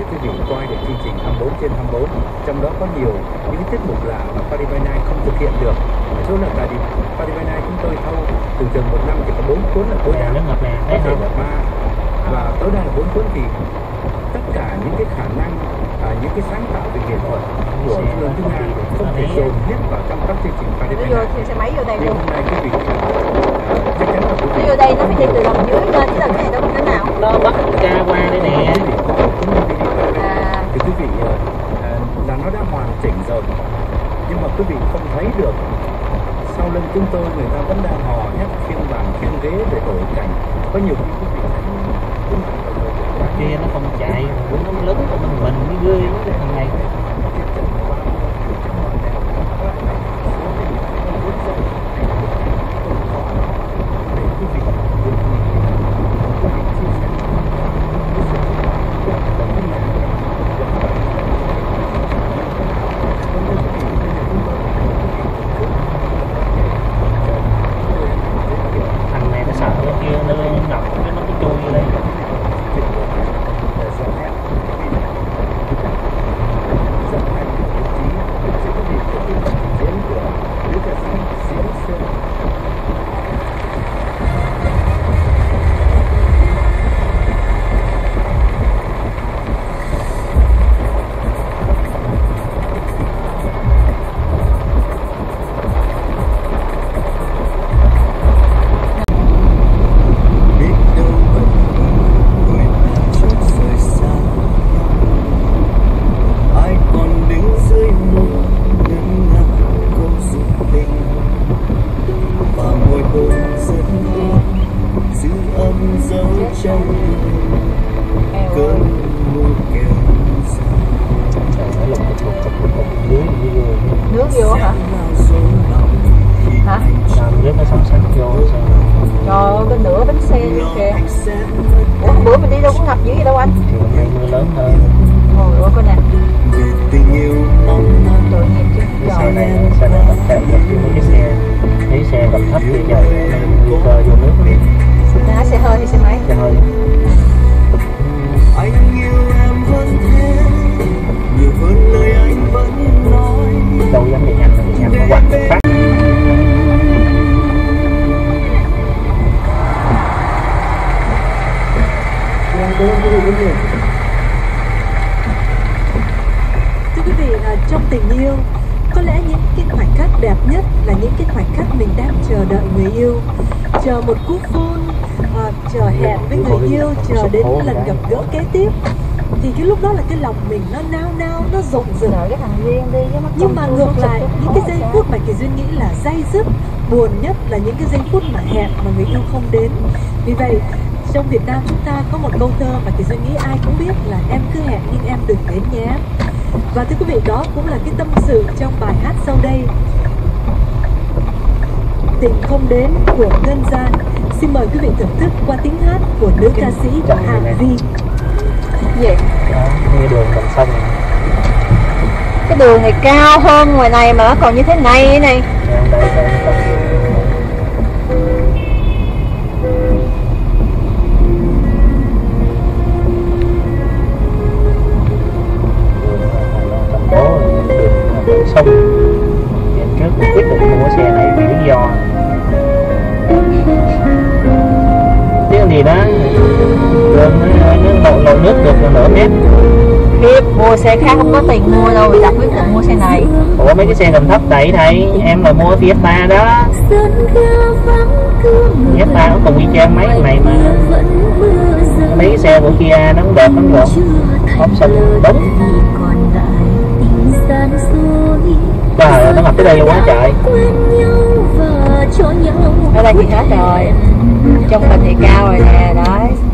để quý vị coi được chương trình 24 trên 24 trong đó có nhiều những tiết mục lạ mà Paribana không thực hiện được. Số là tại vì Paribana chúng tôi thâu thường thường một năm chỉ có bốn cuốn là tối đa. Nè, có thể là ba. Và tối đa là bốn cuốn thì tất cả những cái khả năng à, những cái sáng tạo về nghệ thuật của Xe Phương Thứ Nga không thể nó dồn hết vào trong các chương trình đây nhưng luôn. hôm nay quý vị chắc chắn là quý vị vô đây nó phải đi từ lòng dưới lên chứ lần này đâu có thế nào? Nó bắt ca qua đây nè quý vị có một cuốn DVD à thì quý vị ờ, ờ, là nó đã hoàn chỉnh rồi nhưng mà quý vị không thấy được. Sau lưng chúng tôi người ta vẫn đang hò hét khiêng bàn khiêng ghế để đổi cảnh. Có nhiều khi quý vị kia nó không chạy nó lớn của mình mình mới ghê thằng này âm dấu trong cơn mưa kêu nước vô hả? Hả? nước nó xong sạch vô trời ơi bên nửa bánh xe luôn kìa. ủa bữa mình đi đâu có ngập dữ vậy đâu anh? Thì mưa lớn hơn. Ơi coi nè. Vì tình yêu mong tội nghiệp chứ. cái xe này xe này tập theo cái xe thấy xe tập thấp trời ơi, nguy cơ vô nước xe máy. Xe hơi anh yêu em vẫn thế nhiều hơn lời anh vẫn nói. Đâu dám đi nhanh thì nhanh quặt phát Thưa quý vị, à, trong tình yêu có lẽ những cái khoảnh khắc đẹp nhất là những cái khoảnh khắc mình đang chờ đợi người yêu. Chờ một cú phone à, chờ hẹn với người yêu chờ đến lần gặp gỡ kế tiếp. Thì cái lúc đó là cái lòng mình nó nao nao nó rộn mắt nhưng mà ngược lại những cái giây phút mà kỳ duyên nghĩ là dây dứt buồn nhất là những cái giây phút mà hẹn mà người yêu không đến. Vì vậy trong Việt Nam chúng ta có một câu thơ mà kỳ duyên nghĩ ai cũng biết là em cứ hẹn nhưng em đừng đến nhé và thưa quý vị đó cũng là cái tâm sự trong bài hát sau đây. Tình không đến của ngân gian. Xin mời quý vị thưởng thức qua tiếng hát của nữ ca sĩ Hà Vi. Vậy đó như đường đồng sông cái đường này cao hơn ngoài này mà nó còn như thế này này gì đó. Đường nó, lộ, lộ nước được nửa mét khiếp mua xe khác không có tiền mua đâu ta quyết định mua xe này. Ủa mấy cái xe gầm thấp đẩy thầy em là mua Fiesta đó. Fiesta nó cùng y chang mấy cái này mà. Mấy cái xe của Kia nó cũng đẹp lắm rồi. Option đúng trời ơi nó ngập tới đây quá trời. Ở đây thì hết rồi trong mình thì cao rồi nè đấy.